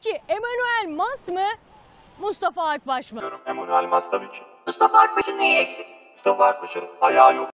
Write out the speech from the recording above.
Ki Emmanuel Mas mı? Mustafa Akbaş mı? Diyorum Emanuel Mas tabii ki. Mustafa Akbaş'ın neyi eksik? Mustafa Akbaş'ın ayağı yok.